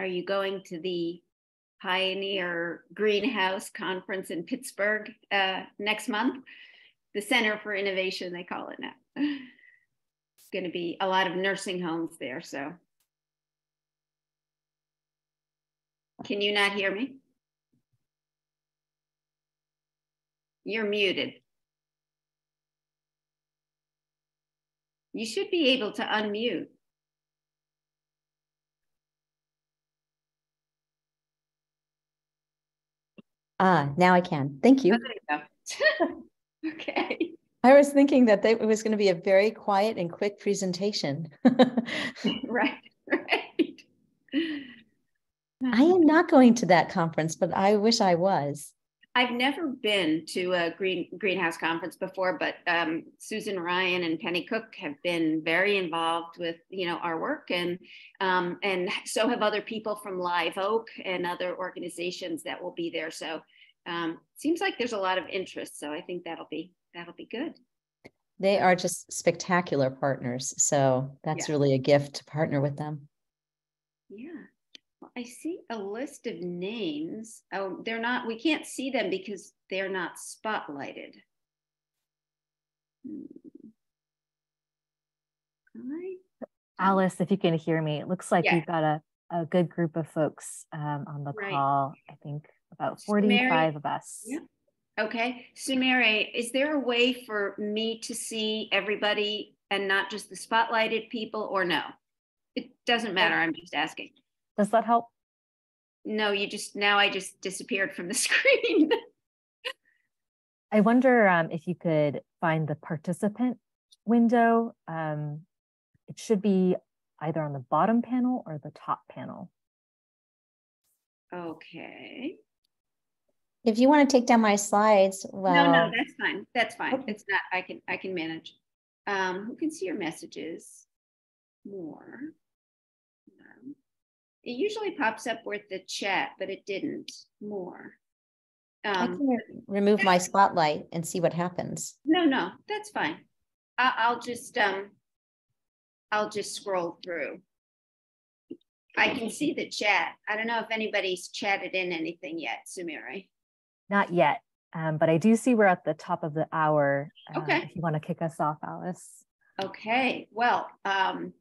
are you going to the Pioneer Greenhouse Conference in Pittsburgh uh, next month? The Center for Innovation, they call it now. It's going to be a lot of nursing homes there. So, can you not hear me? You're muted. You should be able to unmute. Ah, now I can. Thank you. Oh, you okay. I was thinking that they, it was going to be a very quiet and quick presentation. right, right. I am not going to that conference, but I wish I was. I've never been to a green greenhouse conference before, but um, Susan Ryan and Penny Cook have been very involved with you know our work, and um, and so have other people from Live Oak and other organizations that will be there. So um, seems like there's a lot of interest. So I think that'll be that'll be good. They are just spectacular partners. So that's yeah. really a gift to partner with them. Yeah. Well, I see a list of names. Oh, they're not, we can't see them because they're not spotlighted. Hmm. Alice, if you can hear me, it looks like yeah. we've got a, a good group of folks um, on the right. call. I think about 45 Mary, of us. Yeah. Okay. So, Mary, is there a way for me to see everybody and not just the spotlighted people or no? It doesn't matter. I'm just asking. Does that help? No, you just now I just disappeared from the screen. I wonder um, if you could find the participant window. Um, it should be either on the bottom panel or the top panel. Okay. If you want to take down my slides, well. No, no, that's fine. That's fine. Okay. It's not, I can, I can manage. Um, who can see your messages more? It usually pops up with the chat, but it didn't more. Um, I can remove my spotlight and see what happens. No, no, that's fine. I, will just um, I'll just scroll through. I can see the chat. I don't know if anybody's chatted in anything yet, Sumire. Not yet, um, but I do see we're at the top of the hour. Uh, okay. If you want to kick us off, Alice. Okay. Well, um,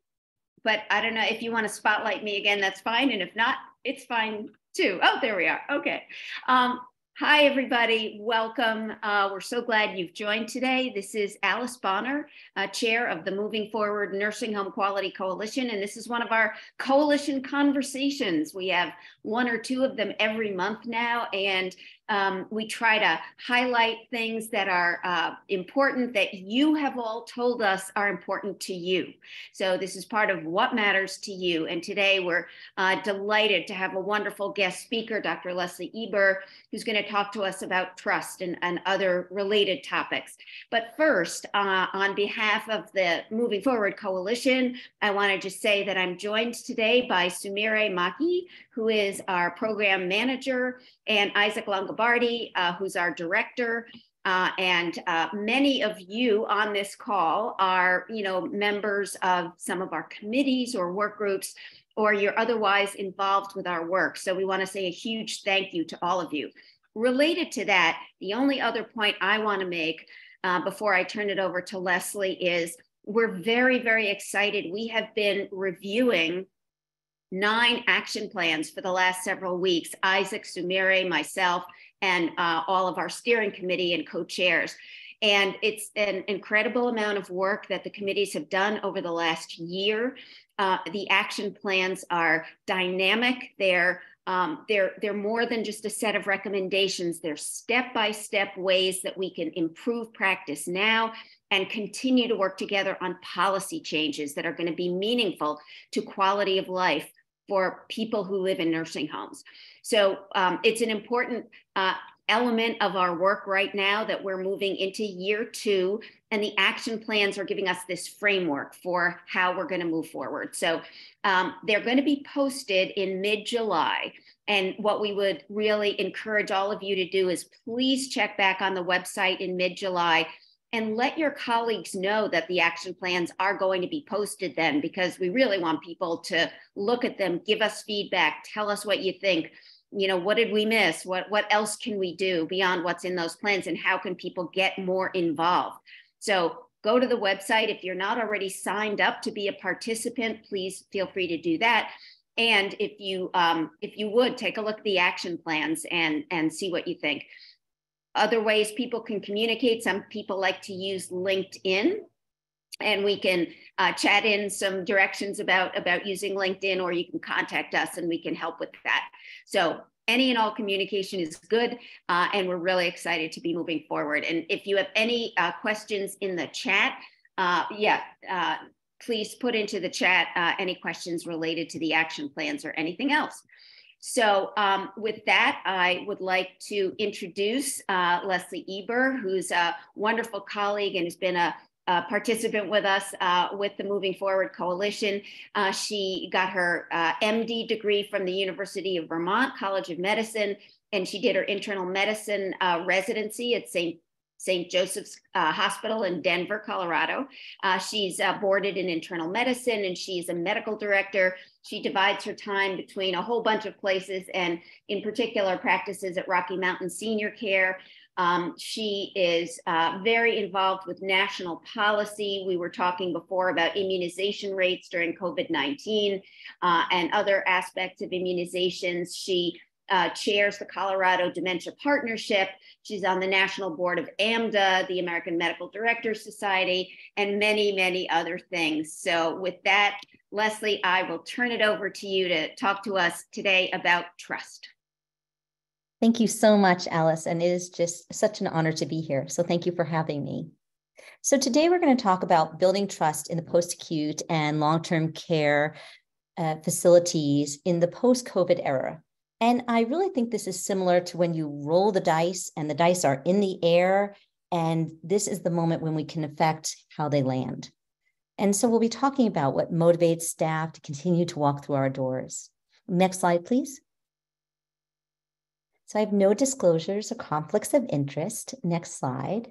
but I don't know if you want to spotlight me again, that's fine. And if not, it's fine too. Oh, there we are. Okay. Um, hi, everybody. Welcome. Uh, we're so glad you've joined today. This is Alice Bonner, uh, chair of the Moving Forward Nursing Home Quality Coalition. And this is one of our coalition conversations. We have one or two of them every month now. And um, we try to highlight things that are uh, important that you have all told us are important to you. So this is part of what matters to you. And today we're uh, delighted to have a wonderful guest speaker, Dr. Leslie Eber, who's going to talk to us about trust and, and other related topics. But first, uh, on behalf of the Moving Forward Coalition, I want to just say that I'm joined today by Sumire Maki, who is our program manager, and Isaac Longobardi, uh, who's our director. Uh, and uh, many of you on this call are, you know, members of some of our committees or work groups, or you're otherwise involved with our work. So we want to say a huge thank you to all of you. Related to that, the only other point I want to make uh, before I turn it over to Leslie is we're very, very excited. We have been reviewing nine action plans for the last several weeks. Isaac, Sumire, myself, and uh, all of our steering committee and co-chairs. And it's an incredible amount of work that the committees have done over the last year. Uh, the action plans are dynamic. They're um, they're they're more than just a set of recommendations. They're step by step ways that we can improve practice now and continue to work together on policy changes that are going to be meaningful to quality of life for people who live in nursing homes. So um, it's an important uh, element of our work right now that we're moving into year two. And the action plans are giving us this framework for how we're going to move forward. So um, they're going to be posted in mid July. And what we would really encourage all of you to do is please check back on the website in mid July and let your colleagues know that the action plans are going to be posted then because we really want people to look at them give us feedback tell us what you think. You know what did we miss? What what else can we do beyond what's in those plans and how can people get more involved? So go to the website. If you're not already signed up to be a participant please feel free to do that. And if you um, if you would take a look at the action plans and and see what you think other ways people can communicate. Some people like to use linkedin and we can uh, chat in some directions about about using linkedin or you can contact us and we can help with that. So any and all communication is good uh, and we're really excited to be moving forward. And if you have any uh, questions in the chat uh, yeah uh, please put into the chat uh, any questions related to the action plans or anything else so um, with that, I would like to introduce uh, Leslie Eber, who's a wonderful colleague and has been a uh, participant with us uh, with the Moving Forward Coalition. Uh, she got her uh, MD degree from the University of Vermont College of Medicine, and she did her internal medicine uh, residency at St. St. Joseph's uh, Hospital in Denver, Colorado. she's boarded in internal medicine and she's a medical director. She divides her time between a whole bunch of places and, in particular, practices at Rocky Mountain Senior Care. Um, she is uh, very involved with national policy. We were talking before about immunization rates during COVID 19 uh, and other aspects of immunizations. She uh, chairs the Colorado Dementia Partnership. She's on the national board of AMDA, the American Medical Directors Society, and many, many other things. So, with that, Leslie, I will turn it over to you to talk to us today about trust. Thank you so much, Alice. And it is just such an honor to be here. So thank you for having me. So today we're going to talk about building trust in the post-acute and long-term care uh, facilities in the post-COVID era. And I really think this is similar to when you roll the dice and the dice are in the air. And this is the moment when we can affect how they land. And so we'll be talking about what motivates staff to continue to walk through our doors. Next slide, please. So I have no disclosures or conflicts of interest. Next slide.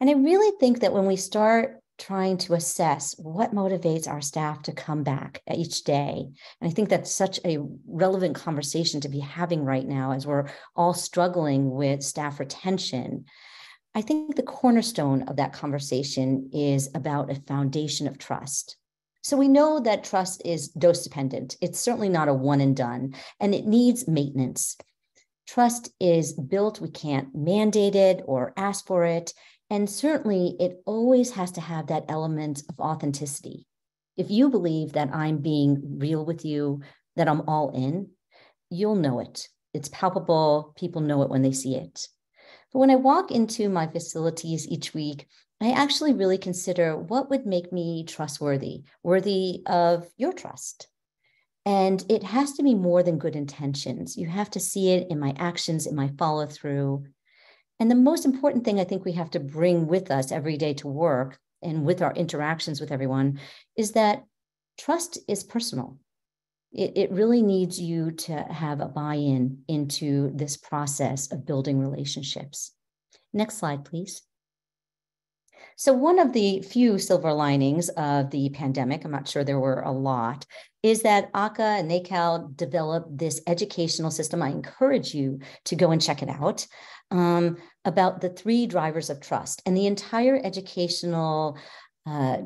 And I really think that when we start trying to assess what motivates our staff to come back each day, and I think that's such a relevant conversation to be having right now as we're all struggling with staff retention. I think the cornerstone of that conversation is about a foundation of trust. So we know that trust is dose dependent. It's certainly not a one and done, and it needs maintenance. Trust is built, we can't mandate it or ask for it. And certainly it always has to have that element of authenticity. If you believe that I'm being real with you, that I'm all in, you'll know it. It's palpable. People know it when they see it. But when I walk into my facilities each week, I actually really consider what would make me trustworthy, worthy of your trust. And it has to be more than good intentions. You have to see it in my actions, in my follow through. And the most important thing I think we have to bring with us every day to work and with our interactions with everyone is that trust is personal. It, it really needs you to have a buy in into this process of building relationships. Next slide, please. So, one of the few silver linings of the pandemic, I'm not sure there were a lot, is that AHCA and NCAL developed this educational system. I encourage you to go and check it out um, about the three drivers of trust. And the entire educational uh,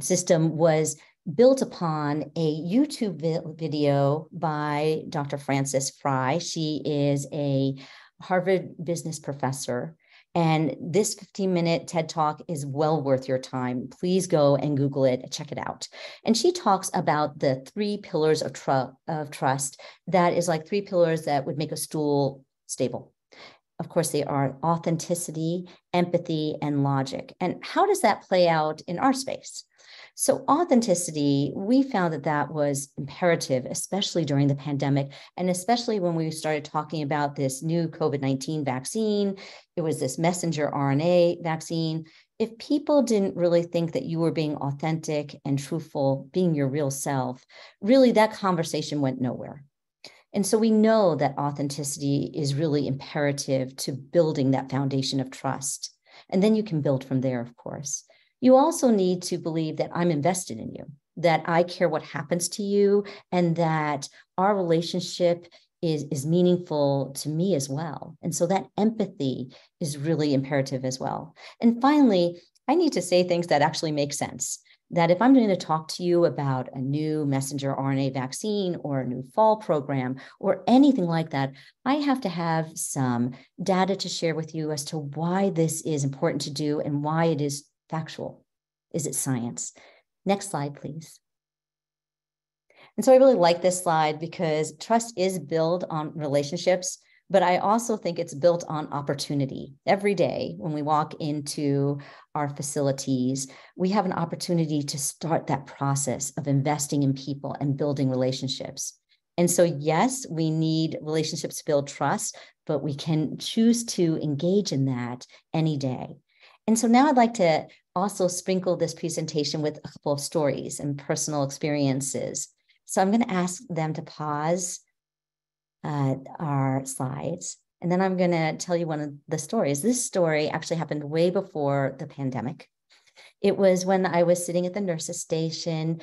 system was built upon a YouTube video by Dr. Frances Frei. She is a Harvard business professor and this 15 minute TED talk is well worth your time. Please go and Google it, check it out. And she talks about the three pillars of, of trust that is like three pillars that would make a stool stable. Of course, they are authenticity, empathy, and logic. And how does that play out in our space? So, authenticity, we found that that was imperative, especially during the pandemic, and especially when we started talking about this new COVID 19 vaccine. It was this messenger RNA vaccine. If people didn't really think that you were being authentic and truthful, being your real self, really that conversation went nowhere. And so we know that authenticity is really imperative to building that foundation of trust. And then you can build from there, of course. You also need to believe that I'm invested in you, that I care what happens to you, and that our relationship is, is meaningful to me as well. And so that empathy is really imperative as well. And finally, I need to say things that actually make sense that if I'm going to talk to you about a new messenger RNA vaccine or a new fall program or anything like that, I have to have some data to share with you as to why this is important to do and why it is factual. Is it science? Next slide, please. And so I really like this slide because trust is built on relationships, but I also think it's built on opportunity. Every day when we walk into our facilities, we have an opportunity to start that process of investing in people and building relationships. And so, yes, we need relationships to build trust, but we can choose to engage in that any day. And so now I'd like to also sprinkle this presentation with a couple of stories and personal experiences. So I'm going to ask them to pause uh, our slides. And then I'm going to tell you one of the stories. This story actually happened way before the pandemic. It was when I was sitting at the nurse's station,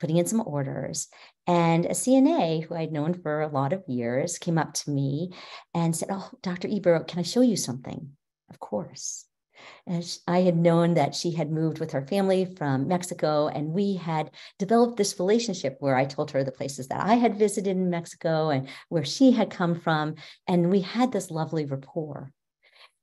putting in some orders, and a CNA who I'd known for a lot of years came up to me and said, Oh, Dr. Eber, can I show you something? Of course. And I had known that she had moved with her family from Mexico, and we had developed this relationship where I told her the places that I had visited in Mexico and where she had come from. And we had this lovely rapport.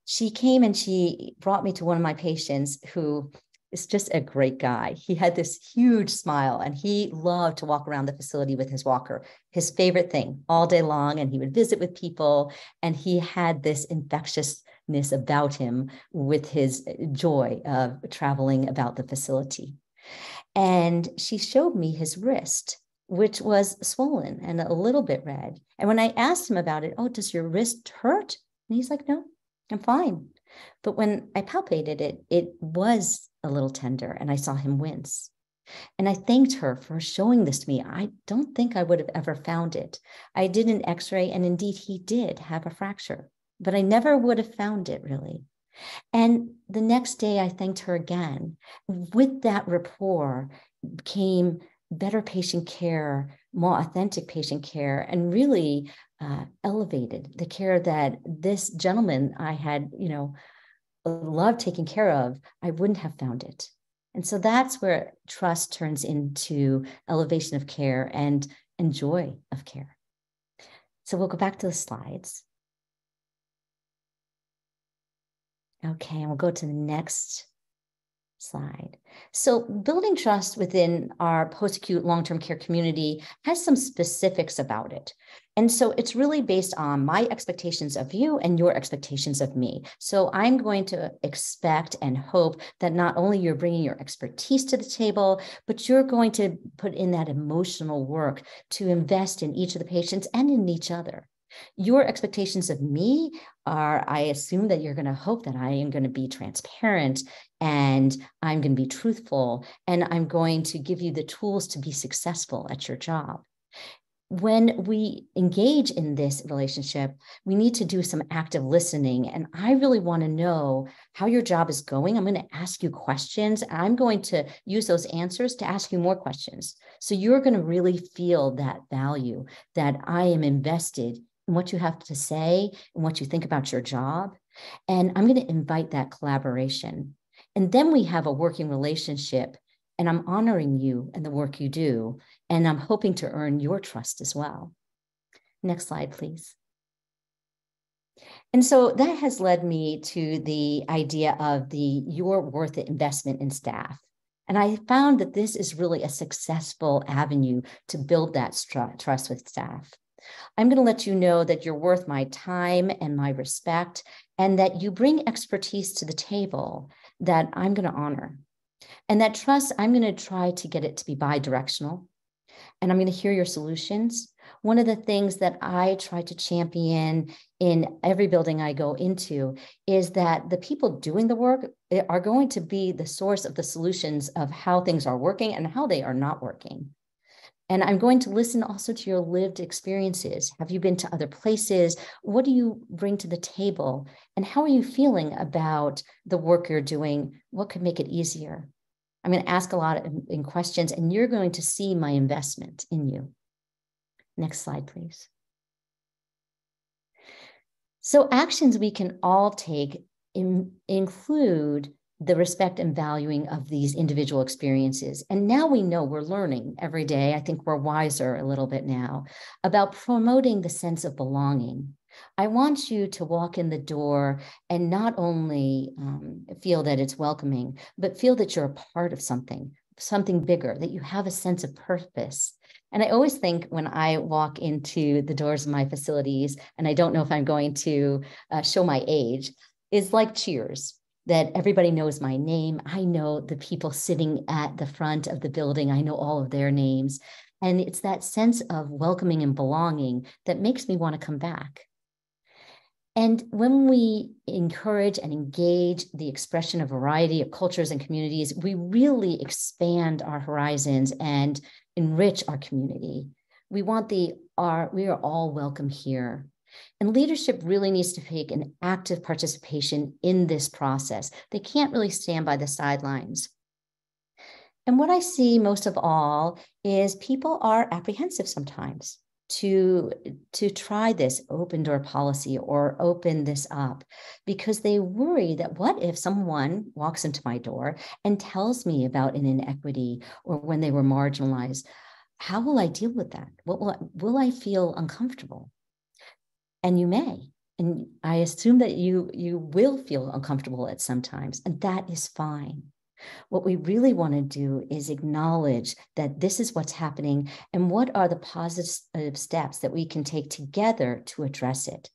She came and she brought me to one of my patients who is just a great guy. He had this huge smile and he loved to walk around the facility with his walker, his favorite thing all day long. And he would visit with people. And he had this infectious about him with his uh, joy of traveling about the facility. And she showed me his wrist, which was swollen and a little bit red. And when I asked him about it, oh, does your wrist hurt? And he's like, no, I'm fine. But when I palpated it, it was a little tender and I saw him wince. And I thanked her for showing this to me. I don't think I would have ever found it. I did an x ray, and indeed, he did have a fracture but I never would have found it really. And the next day, I thanked her again. With that rapport came better patient care, more authentic patient care, and really uh, elevated the care that this gentleman I had, you know, loved taking care of. I wouldn't have found it. And so that's where trust turns into elevation of care and, and joy of care. So we'll go back to the slides. Okay, and we'll go to the next slide. So, building trust within our post acute long term care community has some specifics about it. And so, it's really based on my expectations of you and your expectations of me. So, I'm going to expect and hope that not only you're bringing your expertise to the table, but you're going to put in that emotional work to invest in each of the patients and in each other. Your expectations of me are I assume that you're going to hope that I am going to be transparent and I'm going to be truthful and I'm going to give you the tools to be successful at your job. When we engage in this relationship, we need to do some active listening. And I really want to know how your job is going. I'm going to ask you questions. I'm going to use those answers to ask you more questions. So you're going to really feel that value that I am invested and what you have to say and what you think about your job. And I'm going to invite that collaboration. And then we have a working relationship, and I'm honoring you and the work you do. And I'm hoping to earn your trust as well. Next slide, please. And so that has led me to the idea of the you're worth investment in staff. And I found that this is really a successful avenue to build that trust with staff. I'm going to let you know that you're worth my time and my respect, and that you bring expertise to the table that I'm going to honor. And that trust, I'm going to try to get it to be bi directional. And I'm going to hear your solutions. One of the things that I try to champion in every building I go into is that the people doing the work eh, are going to be the source of the solutions of how things are working and how they are not working. And I'm going to listen also to your lived experiences. Have you been to other places? What do you bring to the table? And how are you feeling about the work you're doing? What could make it easier? I'm going to ask a lot of in questions, and you're going to see my investment in you. Next slide, please. So, actions we can all take in, include the respect and valuing of these individual experiences. And now we know we're learning every day. I think we're wiser a little bit now about promoting the sense of belonging. I want you to walk in the door and not only um, feel that it's welcoming, but feel that you're a part of something, something bigger, that you have a sense of purpose. And I always think when I walk into the doors of my facilities, and I don't know if I'm going to uh, show my age, is like cheers that everybody knows my name. I know the people sitting at the front of the building, I know all of their names. And it's that sense of welcoming and belonging that makes me want to come back. And when we encourage and engage the expression of variety of cultures and communities, we really expand our horizons and enrich our community. We want the our we are all welcome here. And leadership really needs to take an active participation in this process. They can't really stand by the sidelines. And what I see most of all is people are apprehensive sometimes to to try this open door policy or open this up because they worry that what if someone walks into my door and tells me about an inequity or when they were marginalized how will i deal with that what will I, will i feel uncomfortable and you may. And i assume that you you will feel uncomfortable at some times and that is fine. What we really want to do is acknowledge that this is what's happening and what are the positive uh, steps that we can take together to address it.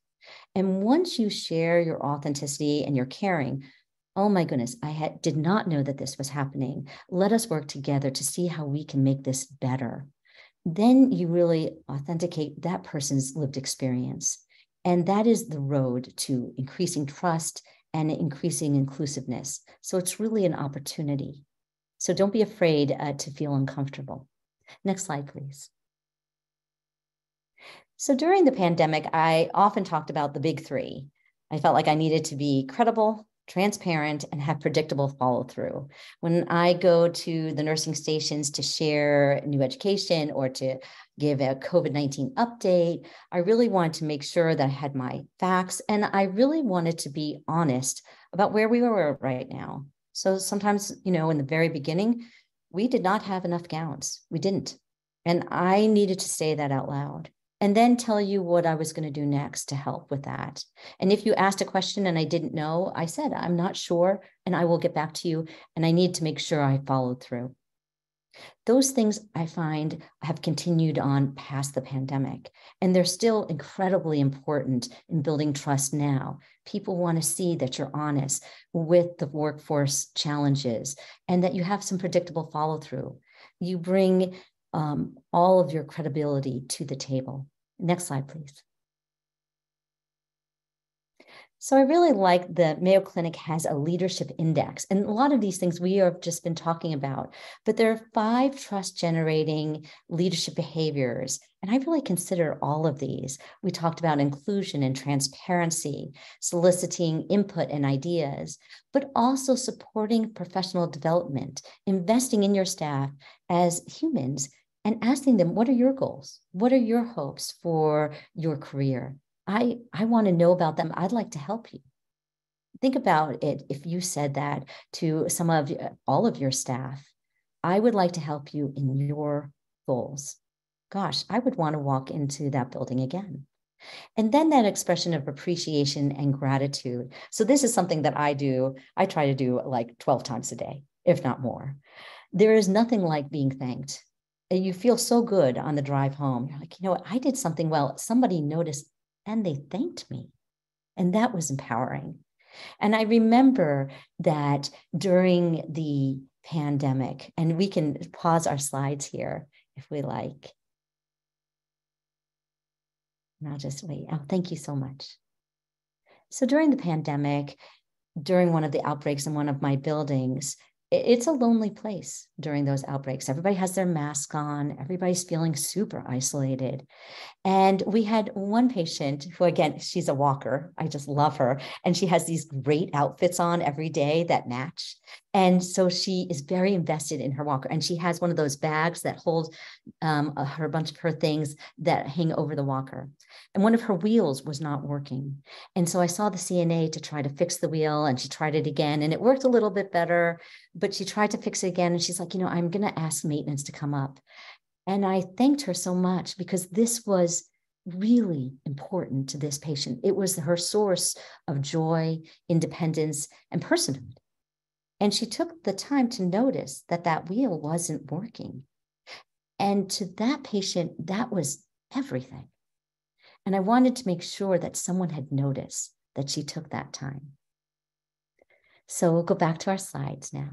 And once you share your authenticity and your caring oh my goodness i had, did not know that this was happening. Let us work together to see how we can make this better. Then you really authenticate that person's lived experience and that is the road to increasing trust and increasing inclusiveness. So it's really an opportunity. So don't be afraid uh, to feel uncomfortable. Next slide, please. So during the pandemic, I often talked about the big three. I felt like I needed to be credible, transparent, and have predictable follow through. When I go to the nursing stations to share new education or to give a COVID 19 update, I really wanted to make sure that I had my facts and I really wanted to be honest about where we were right now. So sometimes, you know, in the very beginning, we did not have enough gowns. We didn't. And I needed to say that out loud and then tell you what I was going to do next to help with that. And if you asked a question and I didn't know, I said, I'm not sure, and I will get back to you. And I need to make sure I followed through. Those things I find have continued on past the pandemic, and they're still incredibly important in building trust now. People want to see that you're honest with the workforce challenges and that you have some predictable follow through. You bring um, all of your credibility to the table. Next slide, please. So I really like the Mayo Clinic has a leadership index. And a lot of these things we have just been talking about, but there are five trust generating leadership behaviors. And I really consider all of these. We talked about inclusion and transparency, soliciting input and ideas, but also supporting professional development, investing in your staff as humans and asking them, what are your goals? What are your hopes for your career? I, I want to know about them. I'd like to help you. Think about it if you said that to some of all of your staff. I would like to help you in your goals. Gosh, I would want to walk into that building again. And then that expression of appreciation and gratitude. So, this is something that I do, I try to do like 12 times a day, if not more. There is nothing like being thanked you feel so good on the drive home. You're like, you know what? I did something well. Somebody noticed and they thanked me. And that was empowering. And I remember that during the pandemic, and we can pause our slides here if we like. And I'll just wait. Oh, thank you so much. So during the pandemic, during one of the outbreaks in one of my buildings, it's a lonely place during those outbreaks. Everybody has their mask on, everybody's feeling super isolated. And we had one patient who, again, she's a walker. I just love her. And she has these great outfits on every day that match. And so she is very invested in her walker. And she has one of those bags that hold um, a, her bunch of her things that hang over the walker. And one of her wheels was not working. And so I saw the CNA to try to fix the wheel, and she tried it again, and it worked a little bit better. But she tried to fix it again. And she's like, you know, I'm going to ask maintenance to come up. And I thanked her so much because this was really important to this patient. It was her source of joy, independence, and personhood. And she took the time to notice that that wheel wasn't working. And to that patient, that was everything. And I wanted to make sure that someone had noticed that she took that time. So we'll go back to our slides now.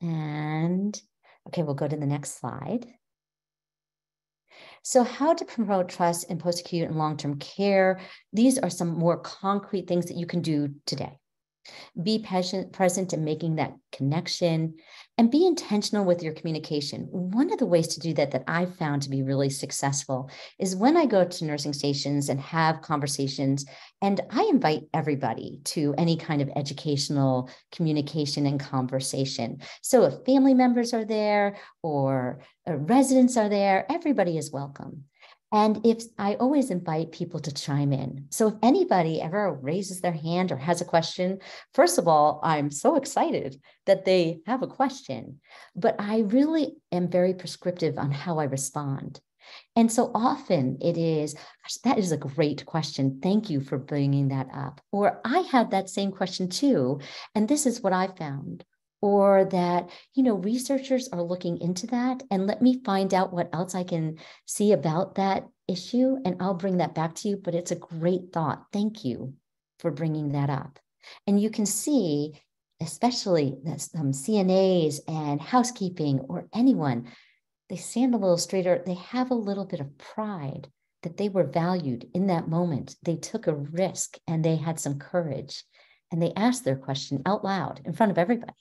And okay, we'll go to the next slide. So, how to promote trust in post acute and long term care? These are some more concrete things that you can do today be present, present in making that connection and be intentional with your communication. One of the ways to do that that i've found to be really successful is when i go to nursing stations and have conversations and i invite everybody to any kind of educational communication and conversation. So if family members are there or uh, residents are there everybody is welcome and if I always invite people to chime in. So if anybody ever raises their hand or has a question, first of all, I'm so excited that they have a question, but I really am very prescriptive on how I respond. And so often it is, that is a great question. Thank you for bringing that up. Or I had that same question too. And this is what I found or that you know researchers are looking into that. And let me find out what else i can see about that issue and i'll bring that back to you. But it's a great thought. Thank you for bringing that up. And you can see especially that some um, cnas and housekeeping or anyone they stand a little straighter. They have a little bit of pride that they were valued in that moment. They took a risk and they had some courage and they asked their question out loud in front of everybody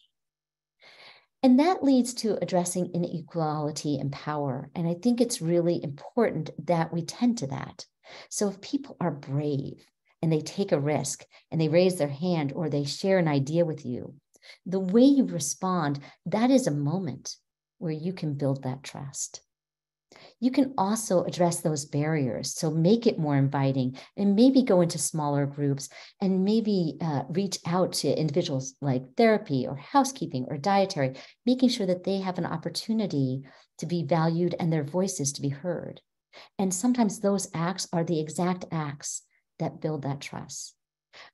and that leads to addressing inequality and power. And I think it's really important that we tend to that. So if people are brave and they take a risk and they raise their hand or they share an idea with you, the way you respond, that is a moment where you can build that trust. You can also address those barriers. So make it more inviting and maybe go into smaller groups and maybe uh, reach out to individuals like therapy or housekeeping or dietary, making sure that they have an opportunity to be valued and their voices to be heard. And sometimes those acts are the exact acts that build that trust.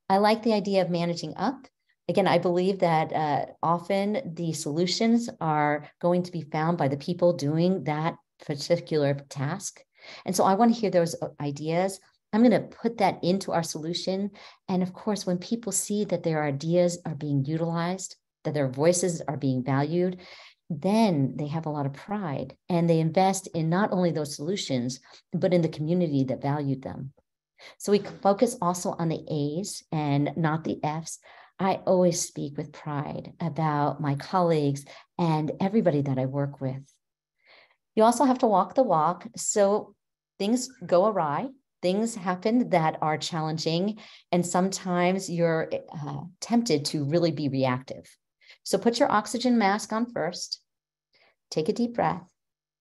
I like the idea of managing up again, I believe that uh, often the solutions are going to be found by the people doing that particular task. And so I want to hear those uh, ideas. I'm going to put that into our solution. And of course, when people see that their ideas are being utilized, that their voices are being valued, then they have a lot of pride and they invest in not only those solutions, but in the community that valued them. So we focus also on the A's and not the F's. I always speak with pride about my colleagues and everybody that I work with. You also have to walk the walk. So things go awry, things happen that are challenging, and sometimes you're uh, tempted to really be reactive. So put your oxygen mask on first, take a deep breath,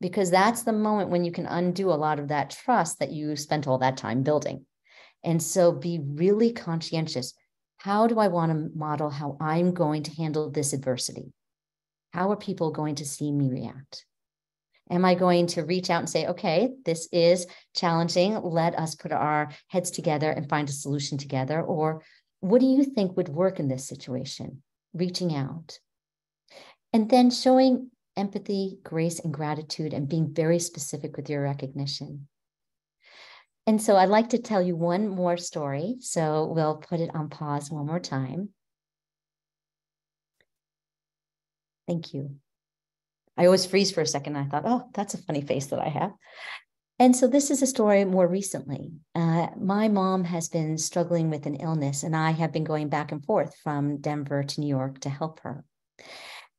because that's the moment when you can undo a lot of that trust that you spent all that time building. And so be really conscientious. How do I want to model how I'm going to handle this adversity? How are people going to see me react? Am I going to reach out and say, okay, this is challenging. Let us put our heads together and find a solution together? Or what do you think would work in this situation? Reaching out. And then showing empathy, grace, and gratitude, and being very specific with your recognition. And so I'd like to tell you one more story. So we'll put it on pause one more time. Thank you. I always freeze for a second. I thought, oh, that's a funny face that I have. And so this is a story more recently. Uh, my mom has been struggling with an illness, and I have been going back and forth from Denver to New York to help her.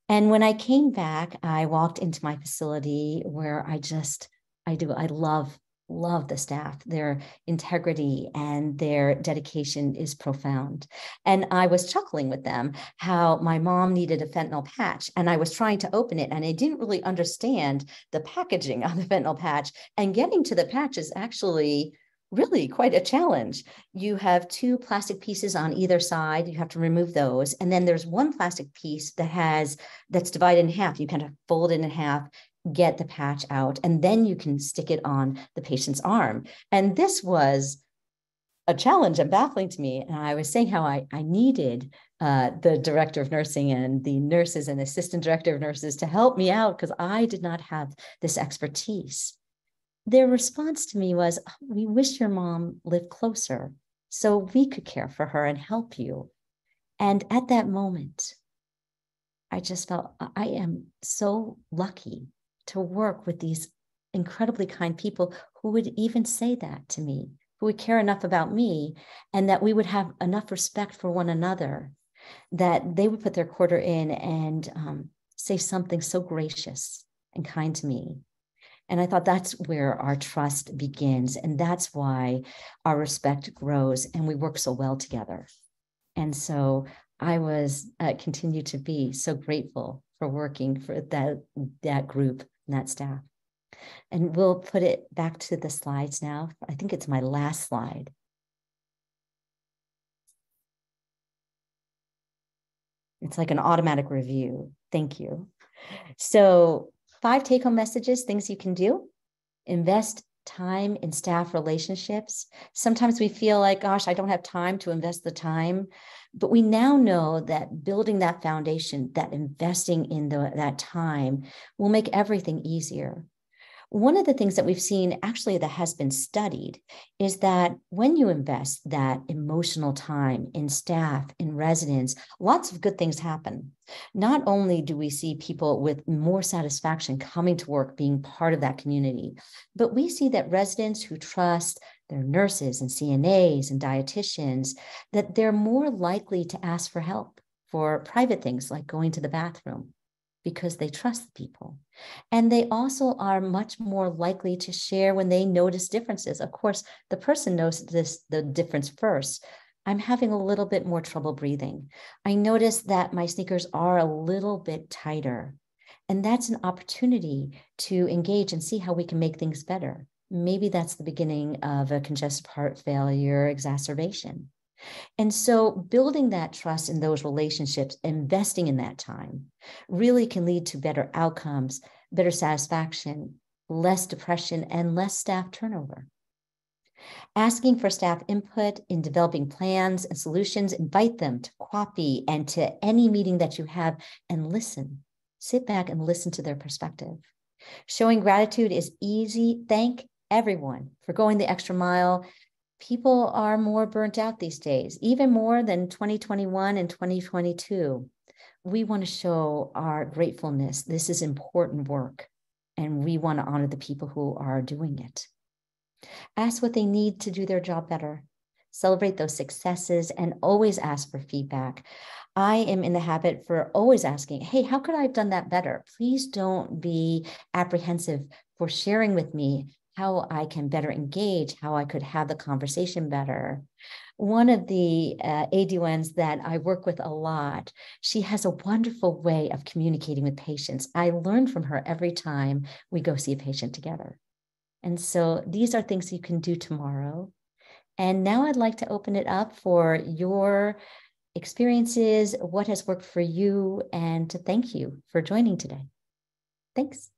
And when I came back, I walked into my facility where I just, I do, I love love the staff. Their integrity and their dedication is profound. And I was chuckling with them how my mom needed a fentanyl patch and I was trying to open it and I didn't really understand the packaging on the fentanyl patch. And getting to the patch is actually really quite a challenge. You have two plastic pieces on either side. You have to remove those. And then there's one plastic piece that has that's divided in half. You kind of fold it in half get the patch out, and then you can stick it on the patient's arm. And this was a challenge and baffling to me. And I was saying how I, I needed uh, the director of nursing and the nurses and assistant director of nurses to help me out because I did not have this expertise. Their response to me was, We wish your mom lived closer so we could care for her and help you. And at that moment, I just felt I am so lucky to work with these incredibly kind people who would even say that to me, who would care enough about me, and that we would have enough respect for one another that they would put their quarter in and um, say something so gracious and kind to me. And I thought that's where our trust begins. And that's why our respect grows and we work so well together. And so I was uh, continue to be so grateful for working for that that group that staff. And we'll put it back to the slides now. I think it's my last slide. It's like an automatic review. Thank you. So, five take home messages, things you can do. Invest time in staff relationships. Sometimes we feel like, gosh, I don't have time to invest the time. But we now know that building that foundation, that investing in the, that time will make everything easier. One of the things that we've seen actually that has been studied is that when you invest that emotional time in staff, in residents, lots of good things happen. Not only do we see people with more satisfaction coming to work being part of that community, but we see that residents who trust their nurses and CNAs and dietitians, that they're more likely to ask for help for private things like going to the bathroom because they trust the people. And they also are much more likely to share when they notice differences. Of course, the person knows this the difference first. I'm having a little bit more trouble breathing. I notice that my sneakers are a little bit tighter. And that's an opportunity to engage and see how we can make things better. Maybe that's the beginning of a congestive heart failure exacerbation. And so, building that trust in those relationships, investing in that time, really can lead to better outcomes, better satisfaction, less depression, and less staff turnover. Asking for staff input in developing plans and solutions, invite them to copy and to any meeting that you have and listen. Sit back and listen to their perspective. Showing gratitude is easy. Thank everyone for going the extra mile people are more burnt out these days, even more than 2021 and 2022. We want to show our gratefulness. This is important work, and we want to honor the people who are doing it. Ask what they need to do their job better. Celebrate those successes and always ask for feedback. I am in the habit for always asking, hey, how could I have done that better? Please don't be apprehensive for sharing with me how I can better engage, how I could have the conversation better. One of the uh, that I work with a lot, she has a wonderful way of communicating with patients. I learn from her every time we go see a patient together. And so these are things you can do tomorrow. And now I'd like to open it up for your experiences, what has worked for you, and to thank you for joining today. Thanks.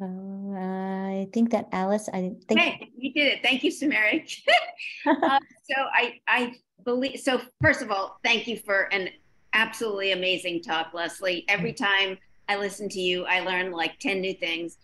Uh, I think that Alice, I think. Hey, you did it. Thank you, Sumire. uh, so I, I believe, so first of all, thank you for an absolutely amazing talk, Leslie. Every time I listen to you, I learn like 10 new things.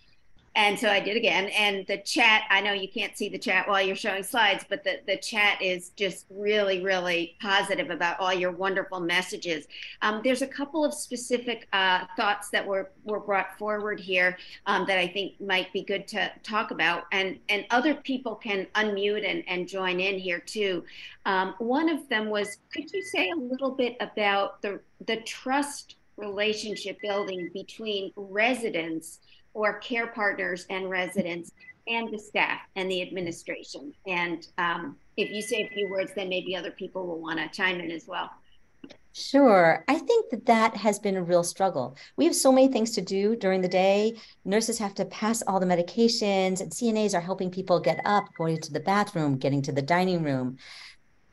And so I did again. And the chat, I know you can't see the chat while you're showing slides, but the, the chat is just really, really positive about all your wonderful messages. Um, there's a couple of specific uh, thoughts that were, were brought forward here um, that I think might be good to talk about. And, and other people can unmute and, and join in here too. Um, one of them was, could you say a little bit about the, the trust relationship building between residents or care partners and residents and the staff and the administration. And um, if you say a few words, then maybe other people will want to chime in as well. Sure. I think that that has been a real struggle. We have so many things to do during the day. Nurses have to pass all the medications, and CNAs are helping people get up, going to the bathroom, getting to the dining room.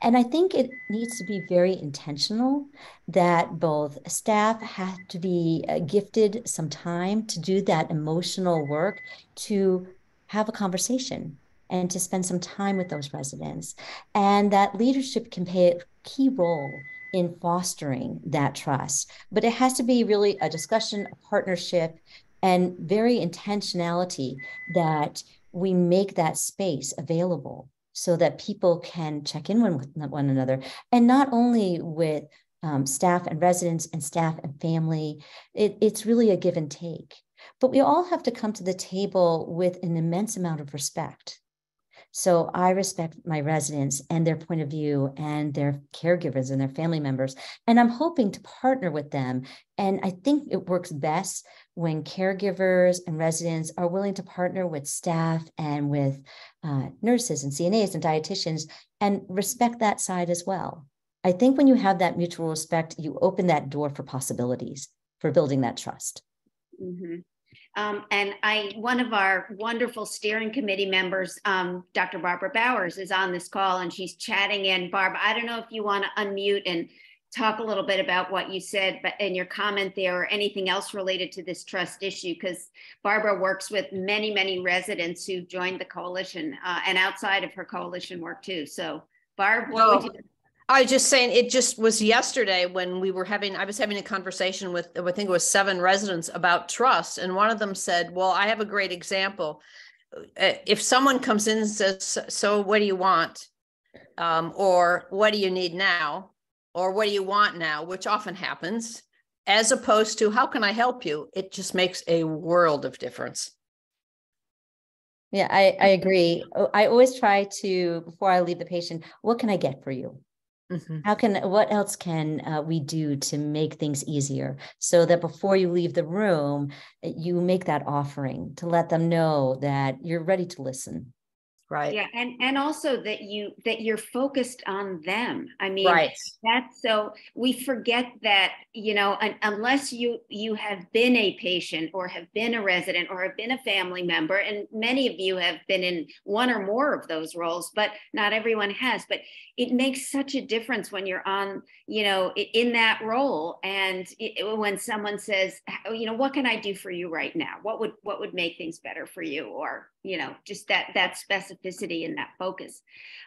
And I think it needs to be very intentional that both staff have to be uh, gifted some time to do that emotional work, to have a conversation and to spend some time with those residents. And that leadership can play a key role in fostering that trust. But it has to be really a discussion, a partnership, and very intentionality that we make that space available so that people can check in with one another and not only with um, staff and residents and staff and family it, it's really a give and take but we all have to come to the table with an immense amount of respect so I respect my residents and their point of view and their caregivers and their family members. And I'm hoping to partner with them. And I think it works best when caregivers and residents are willing to partner with staff and with uh, nurses and CNAs and dietitians and respect that side as well. I think when you have that mutual respect, you open that door for possibilities for building that trust. Mm-hmm. Um, and I, one of our wonderful steering committee members, um, Dr. Barbara Bowers, is on this call and she's chatting in. Barb, I don't know if you want to unmute and talk a little bit about what you said, but in your comment there, or anything else related to this trust issue, because Barbara works with many, many residents who joined the coalition uh, and outside of her coalition work too. So, Barb, what well, would you? I was just saying it just was yesterday when we were having I was having a conversation with I think it was seven residents about trust and one of them said, "Well, I have a great example. Uh, if someone comes in and says, "So what do you want?" Um, or "What do you need now?" Or "What do you want now?" which often happens, as opposed to "How can I help you?" It just makes a world of difference. Yeah, I, I agree. I always try to, before I leave the patient, what can I get for you? Mm-hmm. How can what else can uh, we do to make things easier so that before you leave the room, you make that offering to let them know that you're ready to listen right. Yeah and and also that you that you're focused on them. I mean right. that's so we forget that you know unless you you have been a patient or have been a resident or have been a family member and many of you have been in one or more of those roles but not everyone has but it makes such a difference when you're on you know in that role and it, when someone says you know what can i do for you right now? What would what would make things better for you? or you know just that that specificity and that focus.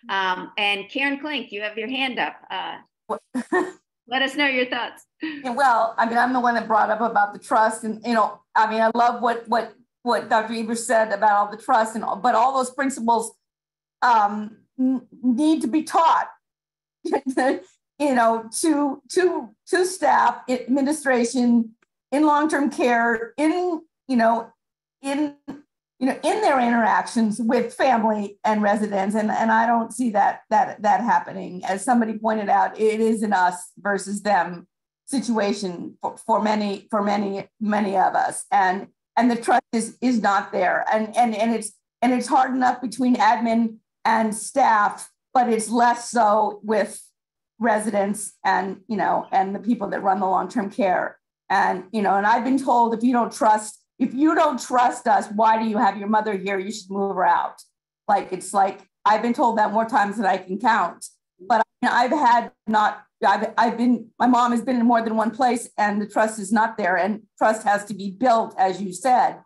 Um, and karen klink you have your hand up. Uh, let us know your thoughts. Yeah, well i mean i'm the one that brought up about the trust and you know i mean i love what what what dr eber said about all the trust and all but all those principles um, need to be taught. You know to to to staff administration in long-term care in you know in you know, in their interactions with family and residents. And, and I don't see that that that happening. As somebody pointed out, it is an us versus them situation for, for many, for many, many of us. And and the trust is is not there. And and and it's and it's hard enough between admin and staff, but it's less so with residents and you know and the people that run the long-term care. And you know, and I've been told if you don't trust if you don't trust us, why do you have your mother here? You should move her out. Like it's like I've been told that more times than I can count. But I've had not. I've I've been. My mom has been in more than one place, and the trust is not there. And trust has to be built, as you said.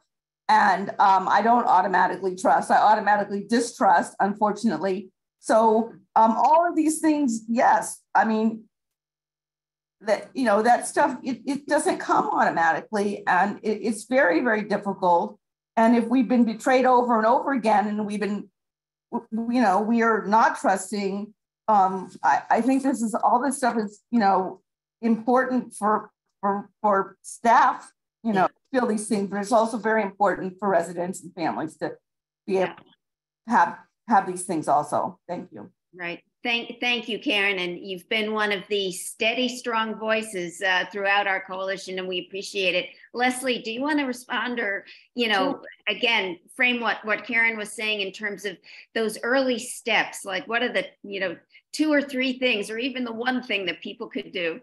And um, I don't automatically trust. I automatically distrust, unfortunately. So um, all of these things, yes. I mean, that you know that stuff it, it doesn't come automatically and it, it's very very difficult And if we've been betrayed over and over again and we've been, you know, we are not trusting, um, I, I think this is all this stuff is, you know, important for for for staff, you know, feel these things, but it's also very important for residents and families to be able to have have these things also. Thank you. Right. Thank, thank you, Karen. And you've been one of the steady, strong voices uh, throughout our coalition, and we appreciate it. Leslie, do you want to respond or, you know, again, frame what, what Karen was saying in terms of those early steps? Like, what are the, you know, two or three things, or even the one thing that people could do?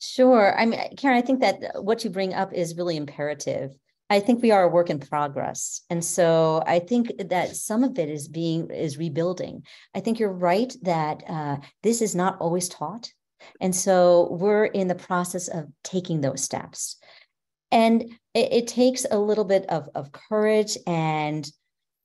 Sure. I mean, Karen, I think that what you bring up is really imperative. I think we are a work in progress. And so I think that some of it is being is rebuilding. I think you're right that uh, this is not always taught. And so we're in the process of taking those steps. And it, it takes a little bit of, of courage and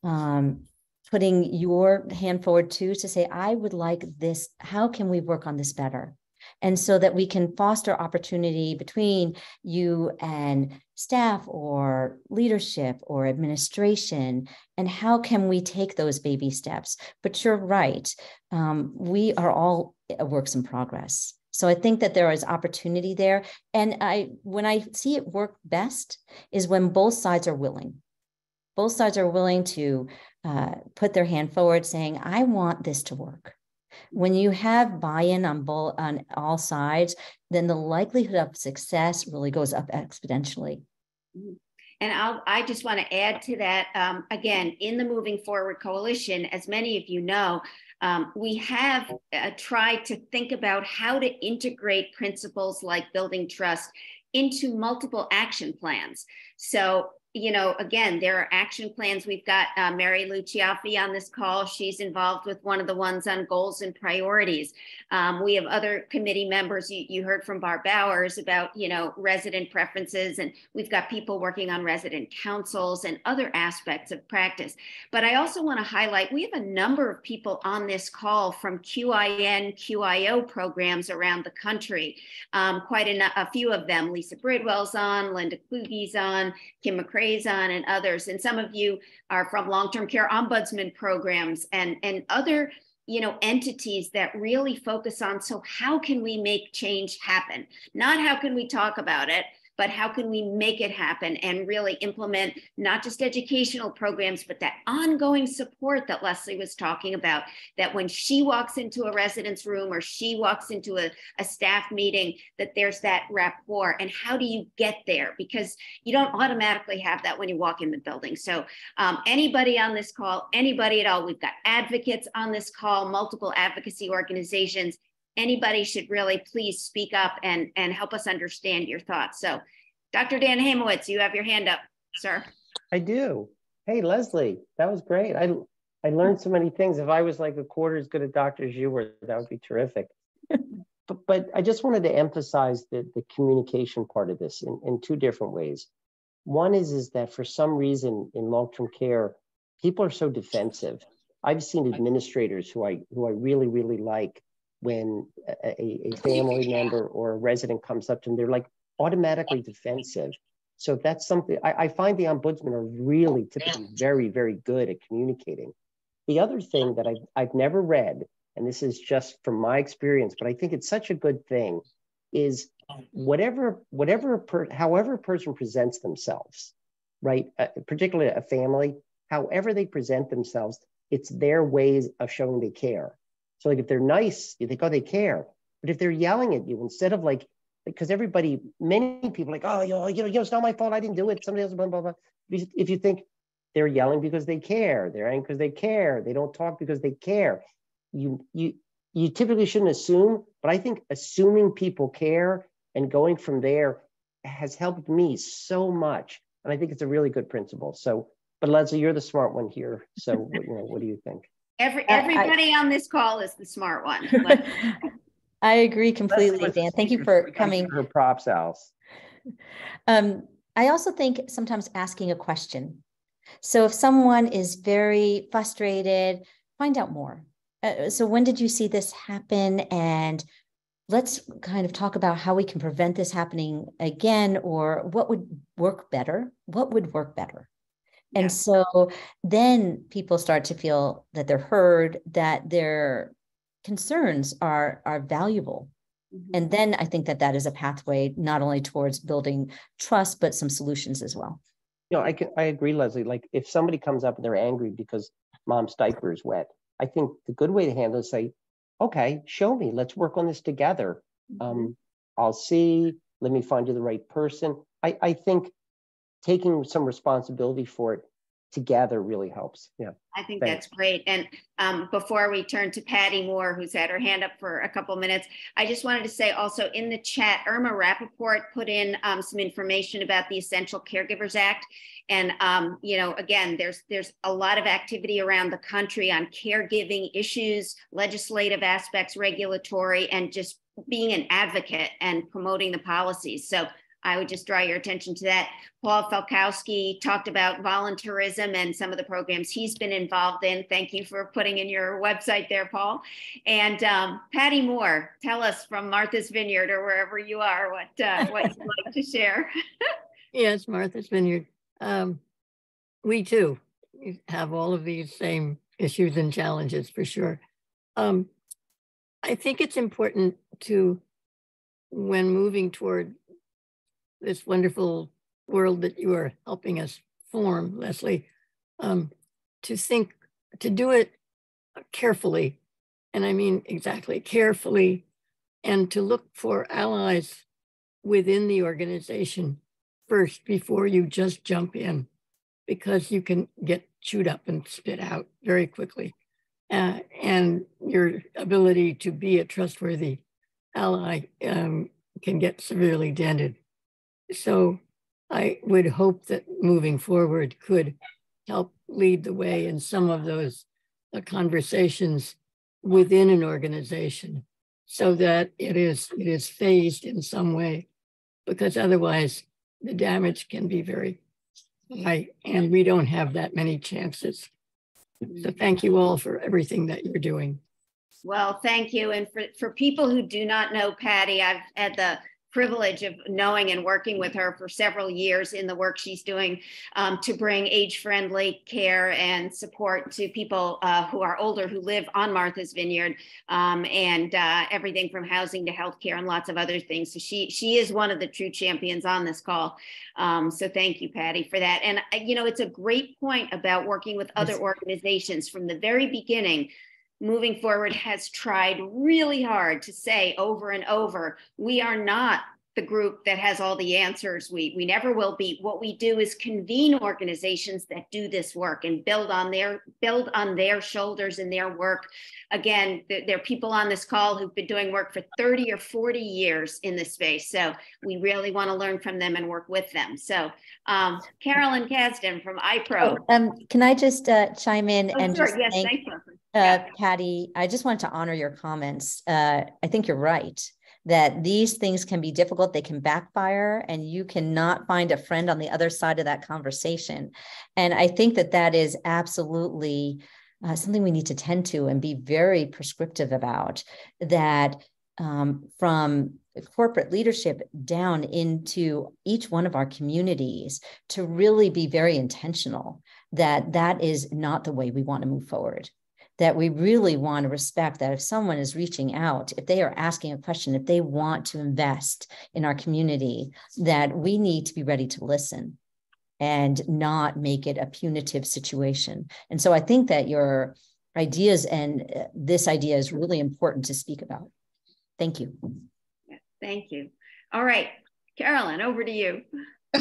um, putting your hand forward too to say, I would like this. How can we work on this better? And so that we can foster opportunity between you and staff or leadership or administration. And how can we take those baby steps? But you're right. Um, we are all works in progress. So i think that there is opportunity there. And i when i see it work best is when both sides are willing. Both sides are willing to uh, put their hand forward saying i want this to work when you have buy-in on both on all sides, then the likelihood of success really goes up exponentially. Mm-hmm. And I'll, I just want to add to that. Um, again, in the Moving Forward Coalition, as many of you know, um, we have uh, tried to think about how to integrate principles like building trust into multiple action plans. So you know, again, there are action plans. We've got uh, Mary Lou Ciaffi on this call. She's involved with one of the ones on goals and priorities. Um, we have other committee members. You, you, heard from Barb Bowers about, you know, resident preferences, and we've got people working on resident councils and other aspects of practice. But I also want to highlight we have a number of people on this call from QIN, QIO programs around the country. Um, quite a, a, few of them. Lisa Bridwell's on, Linda Kluge's on, Kim McCrae and others. And some of you are from long-term care ombudsman programs and, and other you know entities that really focus on so how can we make change happen not how can we talk about it but how can we make it happen and really implement not just educational programs, but that ongoing support that Leslie was talking about, that when she walks into a residence room or she walks into a, a staff meeting, that there's that rapport. And how do you get there? Because you don't automatically have that when you walk in the building. So um, anybody on this call, anybody at all, we've got advocates on this call, multiple advocacy organizations anybody should really please speak up and, and help us understand your thoughts. So Dr. Dan Haimowitz, you have your hand up, sir. I do. Hey, Leslie, that was great. I, I learned so many things. If I was like a quarter as good a doctor as you were, that would be terrific. but, but I just wanted to emphasize the, the communication part of this in, in two different ways. One is, is that for some reason in long-term care, people are so defensive. I've seen administrators who I who I really, really like when a, a family member or a resident comes up to them, they're like automatically defensive. So that's something I, I find the ombudsman are really typically very, very good at communicating. The other thing that I've, I've never read, and this is just from my experience, but I think it's such a good thing, is whatever, whatever, per, however a person presents themselves, right? Uh, particularly a family, however they present themselves, it's their ways of showing they care. So like if they're nice, you think, oh, they care. But if they're yelling at you instead of like, because everybody, many people like, oh, you know, you know, it's not my fault. I didn't do it. Somebody else, blah, blah, blah. If you think they're yelling because they care, they're angry because they care, they don't talk because they care. You, you, you typically shouldn't assume, but I think assuming people care and going from there has helped me so much. And I think it's a really good principle. So, but Leslie, you're the smart one here. So, you know, what do you think? Every everybody I, on this call is the smart one. I agree completely, Dan. Thank you for coming. Her props, Alice. Um, I also think sometimes asking a question. So if someone is very frustrated, find out more. Uh, so when did you see this happen? And let's kind of talk about how we can prevent this happening again, or what would work better. What would work better? And Yeah. so then people start to feel that they're heard, that their concerns are are valuable. Mhm. And then I think that that is a pathway not only towards building trust, but some solutions as well. You know, I can, I agree, Leslie. Like if somebody comes up and they're angry because mom's diaper is wet, I think the good way to handle it is say, okay, show me, let's work on this together. Mm-hmm. Um, I'll see, let me find you the right person. I, I think taking some responsibility for it together really helps. Yeah. I think Thanks. that's great. And um, before we turn to Patty Moore, who's had her hand up for a couple minutes, I just wanted to say also in the chat, Irma Rappaport put in um, some information about the Essential Caregivers Act. And um, you know, again, there's there's a lot of activity around the country on caregiving issues, legislative aspects, regulatory, and just being an advocate and promoting the policies. So I would just draw your attention to that. Paul Falkowski talked about volunteerism and some of the programs he's been involved in. Thank you for putting in your website there, Paul. And um, Patty Moore, tell us from Martha's Vineyard or wherever you are what uh, what you'd like to share. Yes, Martha's Vineyard. Um, we too have all of these same issues and challenges for sure. Um, I think it's important to, when moving toward this wonderful world that you are helping us form, Leslie, um, to think, to do it carefully. And I mean exactly carefully, and to look for allies within the organization first before you just jump in, because you can get chewed up and spit out very quickly. Uh, and your ability to be a trustworthy ally um, can get severely dented. So I would hope that moving forward could help lead the way in some of those uh, conversations within an organization so that it is it is phased in some way because otherwise the damage can be very high and we don't have that many chances so thank you all for everything that you're doing Well, thank you. And for, for people who do not know Patty, I've had the privilege of knowing and working with her for several years in the work she's doing um, to bring age-friendly care and support to people uh, who are older who live on Martha's Vineyard um, and uh, everything from housing to healthcare and lots of other things. So she she is one of the true champions on this call. Um, so thank you, Patty, for that. And uh, you know, it's a great point about working with other organizations from the very beginning moving forward has tried really hard to say over and over we are not the group that has all the answers. We we never will be. What we do is convene organizations that do this work and build on their build on their shoulders and their work. Again there, there are people on this call who've been doing work for 30 or 40 years in this space so we really want to learn from them and work with them. So um, carolyn kasdan from ipro Oh, um, can I just uh, chime in Oh, and sure. just yes thank thanks Leslie. Uh. Patty, I just wanted to honor your comments. Uh, I think you're right that these things can be difficult. They can backfire, and you cannot find a friend on the other side of that conversation. And I think that that is absolutely uh, something we need to tend to and be very prescriptive about. That um, from corporate leadership down into each one of our communities to really be very intentional that that is not the way we want to move forward that we really want to respect that if someone is reaching out, if they are asking a question, if they want to invest in our community, that we need to be ready to listen and not make it a punitive situation. And so I think that your ideas and uh, this idea is really important to speak about. Thank you. Thank you. All right, Carolyn, over to you.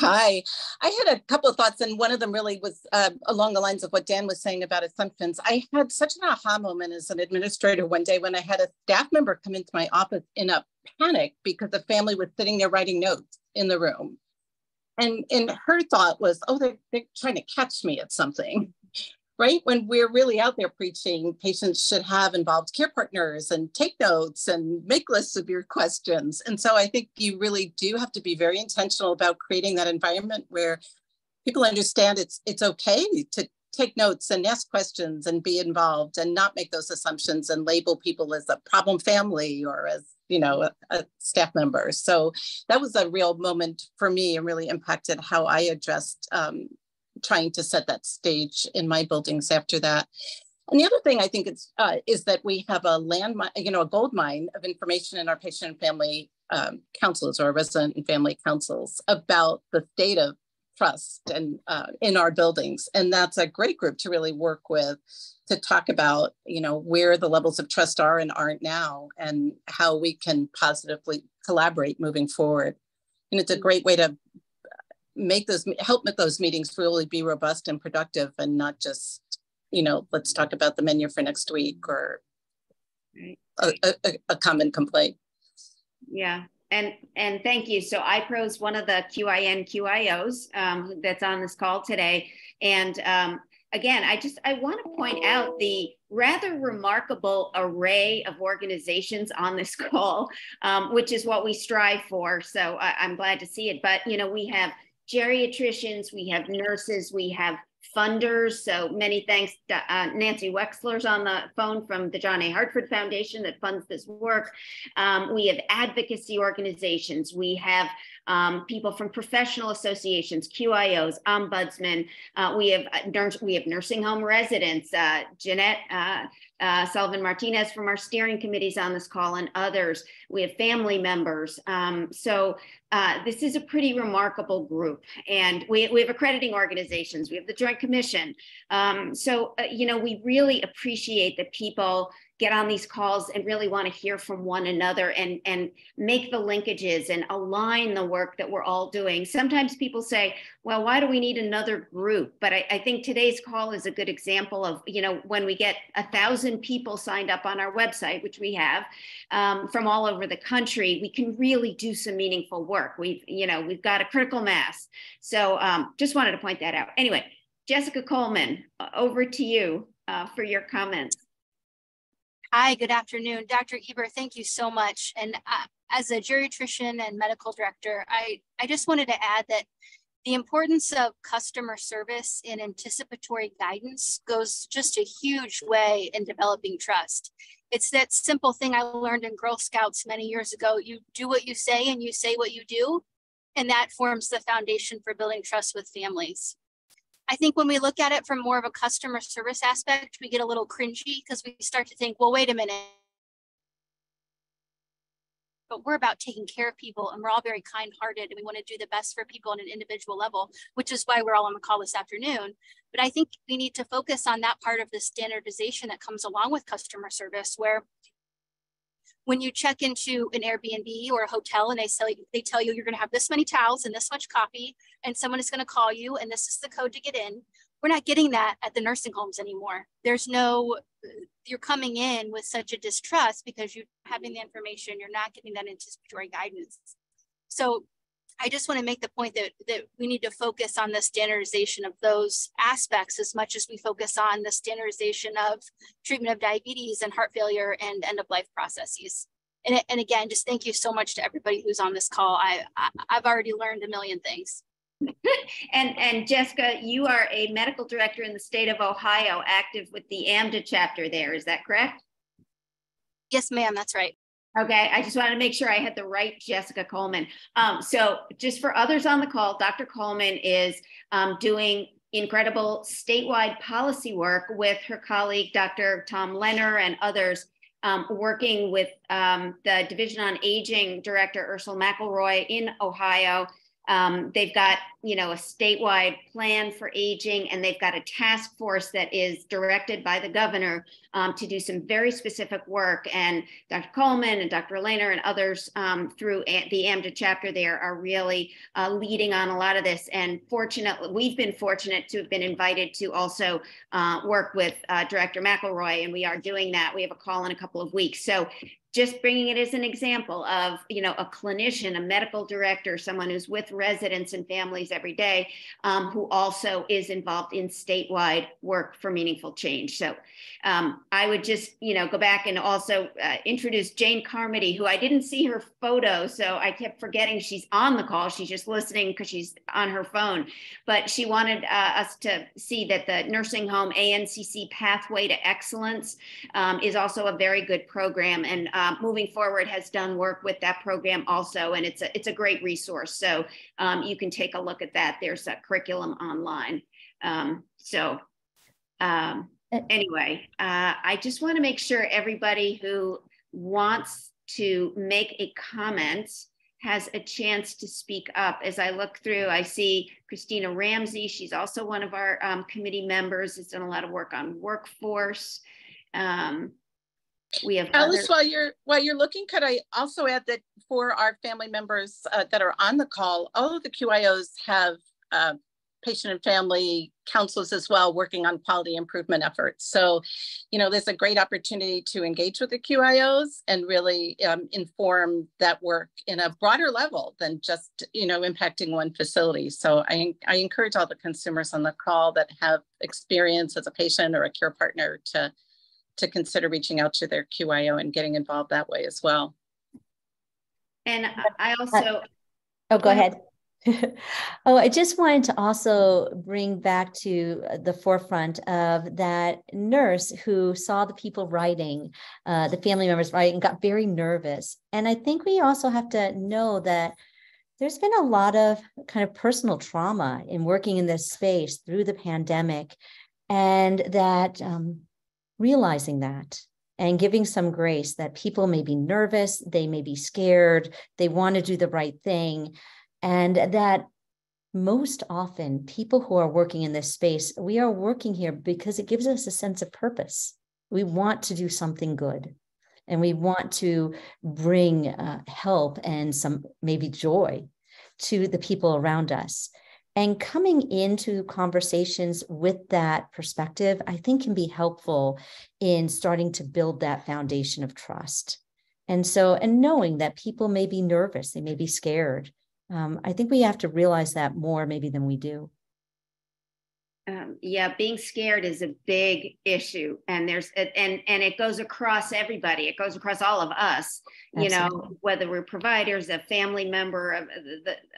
Hi, I had a couple of thoughts, and one of them really was uh, along the lines of what Dan was saying about assumptions. I had such an aha moment as an administrator one day when I had a staff member come into my office in a panic because the family was sitting there writing notes in the room. And, and her thought was, oh, they're, they're trying to catch me at something right? When we're really out there preaching, patients should have involved care partners and take notes and make lists of your questions. And so I think you really do have to be very intentional about creating that environment where people understand it's it's okay to take notes and ask questions and be involved and not make those assumptions and label people as a problem family or as you know a, a staff member so that was a real moment for me and really impacted how i addressed um, trying to set that stage in my buildings after that. And the other thing I think it's, uh, is that we have a land, you know, a gold mine of information in our patient and family um, councils or resident and family councils about the state of trust and uh, in our buildings. And that's a great group to really work with to talk about, you know, where the levels of trust are and aren't now and how we can positively collaborate moving forward. And it's a great way to make those, help make those meetings really be robust and productive and not just, you know, let's talk about the menu for next week or a, a, a common complaint. Yeah, and and thank you. So iPro is one of the QIN QIOs um, that's on this call today, and um, again, I just I want to point out the rather remarkable array of organizations on this call, um, which is what we strive for. So I, I'm glad to see it. But you know, we have geriatricians, we have nurses, we have funders. So many thanks to uh, Nancy Wexler's on the phone from the John A. Hartford Foundation that funds this work. Um, we have advocacy organizations. We have um, people from professional associations, QIOs, ombudsman. Uh, we have uh, nurse, we have nursing home residents. Uh, Jeanette uh, uh, Sullivan Martinez from our steering committees on this call, and others. We have family members. Um, so uh, this is a pretty remarkable group, and we, we have accrediting organizations. We have the Joint Commission. Um, so you know we really appreciate that people get on these calls and really want to hear from one another and and make the linkages and align the work that we're all doing. Sometimes people say well why do we need another group? But i, I think today's call is a good example of you know when we get a thousand people signed up on our website which we have um, from all over the country we can really do some meaningful work. We've you know we've got a critical mass. So um, just wanted to point that out. Anyway jessica coleman over to you uh, for your comments Hi, good afternoon. Dr. Eber, thank you so much. And uh, as a geriatrician and medical director, I, I just wanted to add that the importance of customer service and anticipatory guidance goes just a huge way in developing trust. It's that simple thing I learned in Girl Scouts many years ago. You do what you say and you say what you do, and that forms the foundation for building trust with families. I think when we look at it from more of a customer service aspect, we get a little cringy because we start to think, well, wait a minute. But we're about taking care of people and we're all very kind hearted and we want to do the best for people on an individual level, which is why we're all on the call this afternoon. But I think we need to focus on that part of the standardization that comes along with customer service, where when you check into an Airbnb or a hotel and they tell you, they tell you you're going to have this many towels and this much coffee and someone is going to call you and this is the code to get in. We're not getting that at the nursing homes anymore. There's no, you're coming in with such a distrust because you're having the information, you're not getting that anticipatory guidance. So I just want to make the point that, that we need to focus on the standardization of those aspects as much as we focus on the standardization of treatment of diabetes and heart failure and end of life processes. And, and again, just thank you so much to everybody who's on this call. I, I I've already learned a million things. and and Jessica, you are a medical director in the state of Ohio, active with the AMDA chapter there. Is that correct? Yes, ma'am. That's right. Okay, I just wanted to make sure I had the right Jessica Coleman. Um, so, just for others on the call, Dr. Coleman is um, doing incredible statewide policy work with her colleague, Dr. Tom Lenner, and others, um, working with um, the Division on Aging Director Ursula McElroy in Ohio um, they've got, you know, a statewide plan for aging, and they've got a task force that is directed by the governor um, to do some very specific work. And Dr. Coleman and Dr. Lehner and others um, through the AMDA chapter there are really uh, leading on a lot of this. And fortunately, we've been fortunate to have been invited to also uh, work with uh, Director McElroy, and we are doing that. We have a call in a couple of weeks. So just bringing it as an example of you know a clinician a medical director someone who's with residents and families every day um, who also is involved in statewide work for meaningful change. So um, i would just you know go back and also uh, introduce jane carmody who i didn't see her photo so i kept forgetting she's on the call. She's just listening because she's on her phone. But she wanted uh, us to see that the nursing home ancc pathway to excellence um, is also a very good program. And uh, um, moving forward has done work with that program also, and it's a it's a great resource. So um, you can take a look at that. There's a curriculum online. Um, so um, anyway, uh, I just want to make sure everybody who wants to make a comment has a chance to speak up. As I look through, I see Christina Ramsey. She's also one of our um, committee members. Has done a lot of work on workforce. Um, we have Alice. Other- while you're while you're looking, could I also add that for our family members uh, that are on the call, all of the QIOs have uh, patient and family counselors as well working on quality improvement efforts. So, you know, there's a great opportunity to engage with the QIOs and really um, inform that work in a broader level than just, you know, impacting one facility. So I, I encourage all the consumers on the call that have experience as a patient or a care partner to, to consider reaching out to their QIO and getting involved that way as well. And I also, oh, go ahead. oh, I just wanted to also bring back to the forefront of that nurse who saw the people writing, uh, the family members writing, got very nervous. And I think we also have to know that there's been a lot of kind of personal trauma in working in this space through the pandemic, and that um, realizing that and giving some grace that people may be nervous, they may be scared, they want to do the right thing and that most often people who are working in this space we are working here because it gives us a sense of purpose. We want to do something good and we want to bring uh, help and some maybe joy to the people around us and coming into conversations with that perspective i think can be helpful in starting to build that foundation of trust and so and knowing that people may be nervous they may be scared um, I think we have to realize that more maybe than we do. Um, yeah, being scared is a big issue, and there's and and it goes across everybody. It goes across all of us. You Absolutely. know, whether we're providers, a family member, a,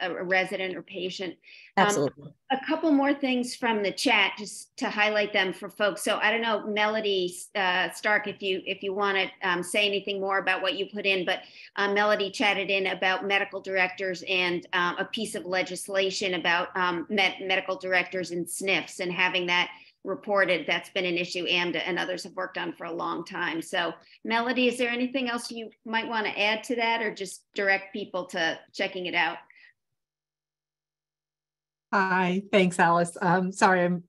a, a resident or patient. Um, Absolutely. Um, a couple more things from the chat, just to highlight them for folks. So I don't know, Melody uh, Stark, if you if you want to um, say anything more about what you put in, but uh, Melody chatted in about medical directors and um, a piece of legislation about um, med- medical directors and SNFs and having that reported. That's been an issue AMDA and others have worked on for a long time. So Melody, is there anything else you might want to add to that or just direct people to checking it out? Hi, thanks, Alice. Um, sorry, I'm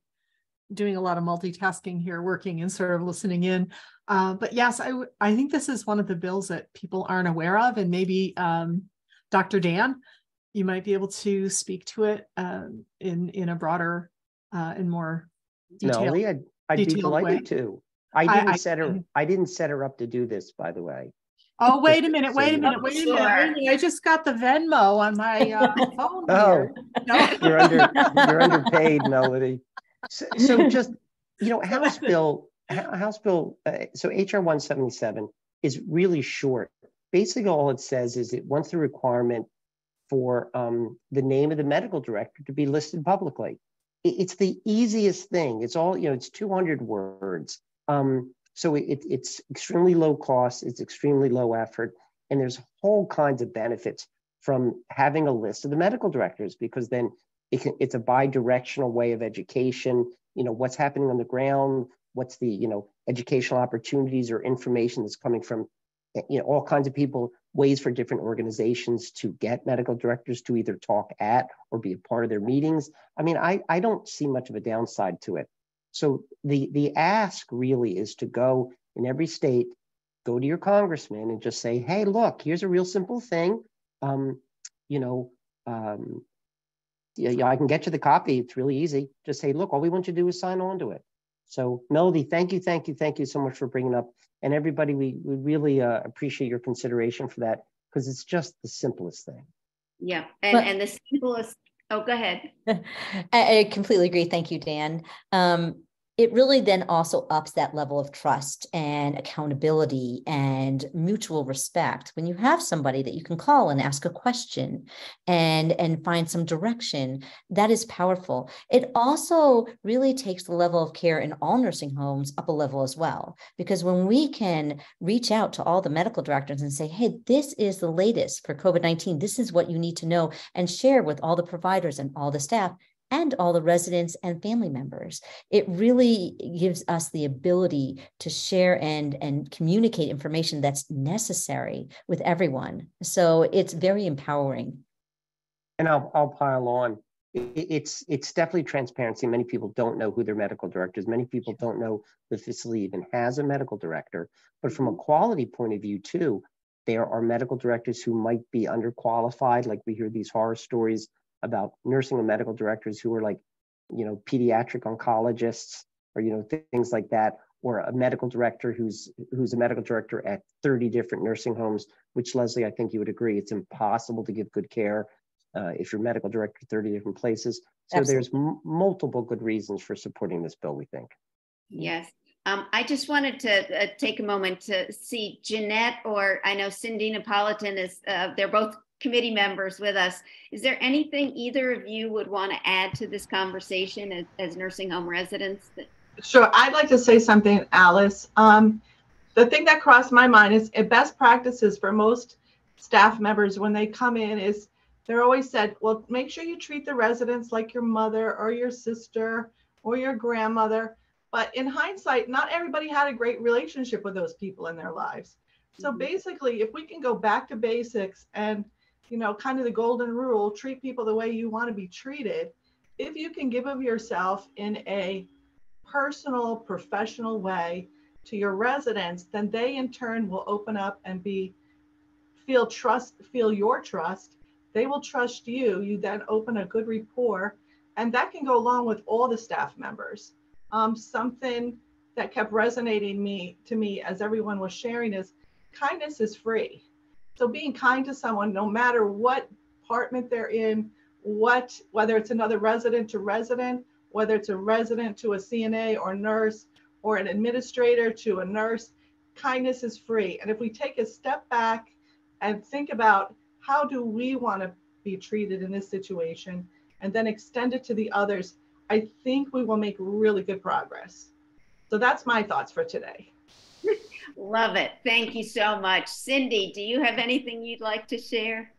doing a lot of multitasking here, working and sort of listening in. Uh, but yes, I, I think this is one of the bills that people aren't aware of, and maybe um, Dr. Dan, you might be able to speak to it um, in in a broader uh, and more detailed. No, I'd, I'd be delighted way. to. I didn't I, set her. I, I didn't set her up to do this, by the way. Oh, wait a minute, wait a minute, wait a minute, wait a minute. I just got the Venmo on my uh, phone. Oh, no. you're under you're underpaid, Melody. So, so, just you know, House Bill, House Bill, uh, so HR 177 is really short. Basically, all it says is it wants the requirement for um, the name of the medical director to be listed publicly. It's the easiest thing. It's all you know. It's 200 words. Um, so it, it's extremely low cost, it's extremely low effort, and there's whole kinds of benefits from having a list of the medical directors because then it can, it's a bi-directional way of education. You know what's happening on the ground, what's the you know educational opportunities or information that's coming from eh, you know all kinds of people, ways for different organizations to get medical directors to either talk at or be a part of their meetings. I mean, I I don't see much of a downside to it. So the the ask really is to go in every state, go to your congressman and just say, hey, look, here's a real simple thing. Um, you know, um, yeah, yeah, I can get you the copy. It's really easy. Just say, look, all we want you to do is sign on to it. So Melody, thank you, thank you, thank you so much for bringing up. And everybody, we, we really uh, appreciate your consideration for that because it's just the simplest thing. Yeah, and, but, and the simplest Oh, go ahead. I, completely agree. Thank you, Dan. Um, it really then also ups that level of trust and accountability and mutual respect when you have somebody that you can call and ask a question and and find some direction that is powerful. It also really takes the level of care in all nursing homes up a level as well because when we can reach out to all the medical directors and say hey this is the latest for covid-19 this is what you need to know and share with all the providers and all the staff and all the residents and family members. It really gives us the ability to share and, and communicate information that's necessary with everyone. So it's very empowering. And I'll, I'll pile on. It's it's definitely transparency. Many people don't know who their medical director is. Many people don't know the facility even has a medical director. But from a mm-hmm. quality point of view, too, there are medical directors who might be underqualified. Like we hear these horror stories about nursing and medical directors who are like, you know, pediatric oncologists or, you know, th- things like that, or a medical director who's who's a medical director at 30 different nursing homes, which Leslie, I think you would agree, it's impossible to give good care uh, if you're medical director 30 different places. So Absolutely. there's m- multiple good reasons for supporting this bill, we think. Yes. Um, I just wanted to uh, take a moment to see Jeanette, or I know Cindy Napolitan is, uh, they're both committee members with us. Is there anything either of you would want to add to this conversation as, as nursing home residents? Sure, I'd like to say something, Alice. Um, the thing that crossed my mind is best practices for most staff members when they come in is they're always said, well, make sure you treat the residents like your mother or your sister or your grandmother. But in hindsight, not everybody had a great relationship with those people in their lives. So mm-hmm. basically, if we can go back to basics and you know, kind of the golden rule treat people the way you want to be treated. If you can give of yourself in a personal, professional way to your residents, then they in turn will open up and be feel trust, feel your trust. They will trust you. You then open a good rapport, and that can go along with all the staff members. Um, something that kept resonating me to me as everyone was sharing is kindness is free so being kind to someone, no matter what apartment they're in, what whether it's another resident to resident, whether it's a resident to a CNA or nurse, or an administrator to a nurse, kindness is free. And if we take a step back and think about how do we want to be treated in this situation, and then extend it to the others, I think we will make really good progress. So that's my thoughts for today. Love it. Thank you so much. Cindy, do you have anything you'd like to share?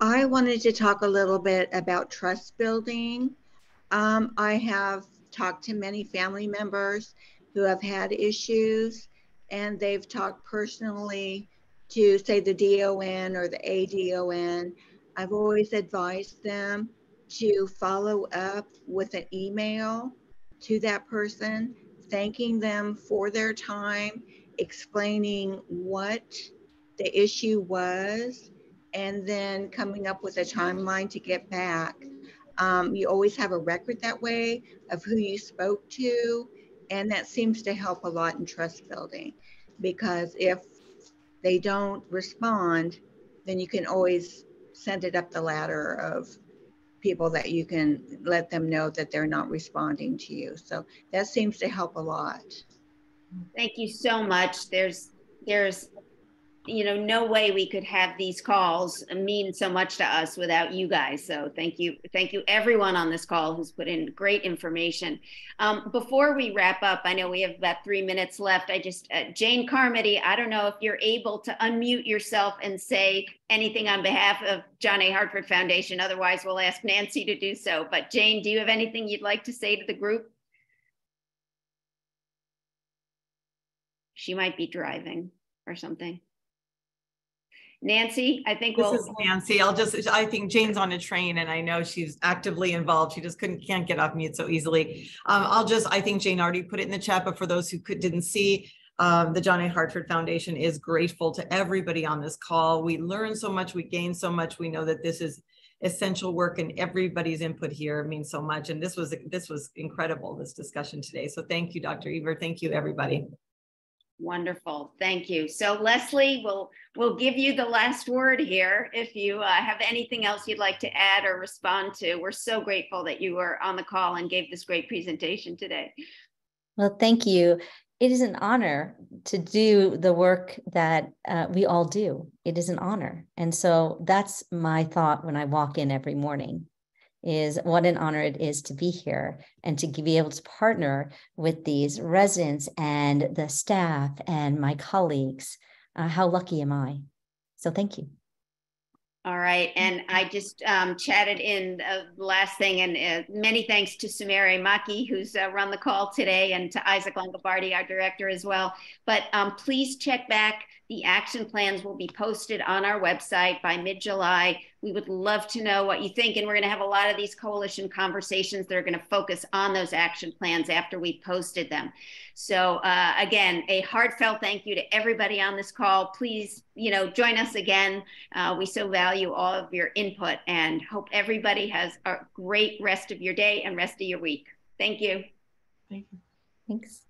I wanted to talk a little bit about trust building. Um, I have talked to many family members who have had issues, and they've talked personally to, say, the DON or the ADON. I've always advised them to follow up with an email to that person, thanking them for their time explaining what the issue was and then coming up with a timeline to get back. Um, you always have a record that way of who you spoke to, and that seems to help a lot in trust building because if they don't respond, then you can always send it up the ladder of people that you can let them know that they're not responding to you. So that seems to help a lot. Thank you so much. There's there's you know no way we could have these calls mean so much to us without you guys. So thank you thank you everyone on this call who's put in great information. Um, before we wrap up i know we have about three minutes left. I just uh, jane carmody i don't know if you're able to unmute yourself and say anything on behalf of john a. Hartford foundation. Otherwise we'll ask nancy to do so. But jane do you have anything you'd like to say to the group She might be driving or something. Nancy, I think this we'll, is Nancy. I'll just I think Jane's on a train and I know she's actively involved. She just couldn't can't get off mute so easily. Um, I'll just I think Jane already put it in the chat, but for those who could didn't see, um, the John A. Hartford Foundation is grateful to everybody on this call. We learn so much, we gain so much. We know that this is essential work and everybody's input here means so much. And this was this was incredible, this discussion today. So thank you, Dr. Eber. Thank you, everybody. Wonderful. Thank you. So Leslie, we'll, we'll give you the last word here. If you uh, have anything else you'd like to add or respond to, we're so grateful that you were on the call and gave this great presentation today. Well, thank you. It is an honor to do the work that uh, we all do. It is an honor. And so that's my thought when I walk in every morning is what an honor it is to be here and to be able to partner with these residents and the staff and my colleagues. Uh, how lucky am I? So thank you. All right. And I just um, chatted in uh, the last thing, and uh, many thanks to Sumire Maki, who's uh, run the call today, and to Isaac Longobardi, our director, as well. But um, please check back. The action plans will be posted on our website by mid July. We would love to know what you think. And we're going to have a lot of these coalition conversations that are going to focus on those action plans after we've posted them. So uh, again, a heartfelt thank you to everybody on this call. Please, you know, join us again. Uh, we so value all of your input and hope everybody has a great rest of your day and rest of your week. Thank you. Thank you. Thanks.